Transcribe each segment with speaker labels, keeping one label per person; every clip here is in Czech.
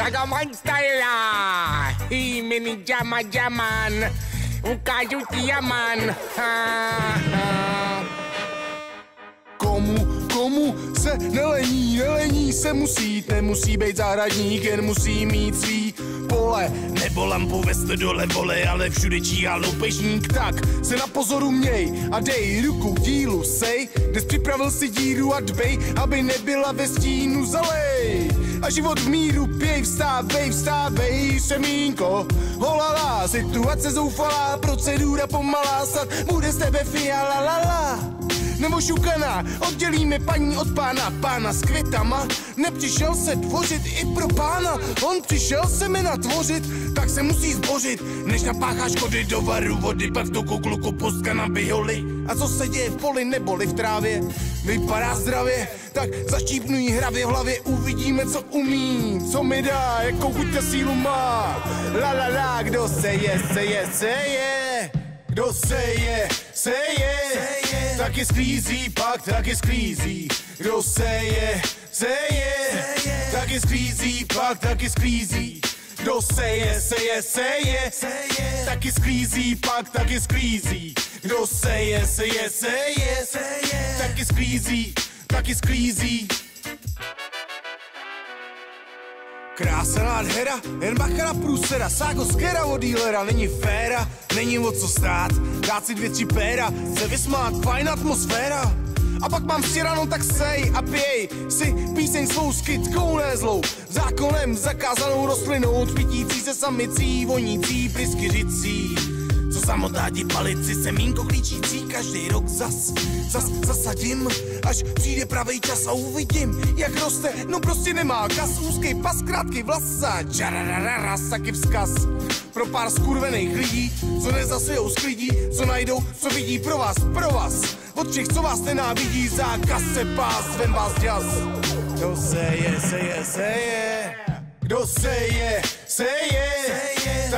Speaker 1: Ragaman style, he mini jama jaman, ukážu ti jaman.
Speaker 2: Komu, komu se nelení, nelení se musí, nemusí být zahradník, jen musí mít svý pole. Nebo lampu ve dole vole, ale všude číhá loupežník, tak se na pozoru měj a dej ruku dílu, sej, dnes připravil si díru a dbej, aby nebyla ve stínu zalej. Život v míru pěj, vstávej, vstávej, semínko, holala, situace zoufalá, procedura pomalá, sad bude z tebe fiala, la, la nebo šukaná. Oddělíme paní od pána, pána s květama. Nepřišel se tvořit i pro pána, on přišel se mi natvořit, tak se musí zbořit, než napáchá škody do varu vody, pak do kukluku pustka na biholi. A co se děje v poli neboli v trávě, vypadá zdravě, tak zaštípnu jí hravě v hlavě, uvidíme, co umí, co mi dá, jakou chuť a sílu má. La la la, kdo se je, se je, se je. Kdo seje, seje, taky sklízí, pak taky sklízí. Kdo seje, seje, seje, taky sklízí, pak taky sklízí. Kdo seje, seje, seje, seje, taky sklízí, pak taky sklízí. Kdo seje, seje, seje, seje, taky sklízí, taky sklízí. Krása nádhera, jen bacha průsera, sáko z kera od dílera, není féra, není o co stát, dát si dvě, tři péra, se vysmát, fajn atmosféra. A pak mám stěranou, tak sej a pěj si píseň svou s kytkou nezlou, zákonem zakázanou rostlinou, tvítící se samicí, vonící, pryskyřicí. Co samotá ti palici, semínko klíčící, každý rok zas, zas zasadím, až přijde pravý čas a uvidím, jak roste, no prostě nemá kas, úzký pas, krátký vlas a čararara, taky vzkaz. Pro pár skurvených lidí, co nezasejou z co najdou, co vidí pro vás, pro vás. Od všech, co vás nenávidí, zákaz se pás, vem vás ďas. Kdo seje, seje, seje, kdo seje, seje,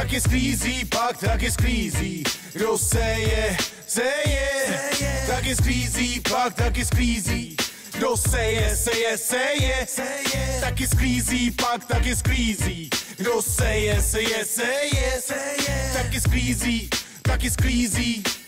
Speaker 2: seje, taky sklízí, pak taky sklízí. Kdo seje, seje, seje, taky sklízí, pak taky sklízí. Kdo seje, seje, seje, seje, taky sklízí, pak taky sklízí. Kdo seje, seje, seje, seje, taky sklízí, taky sklízí.